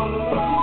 Música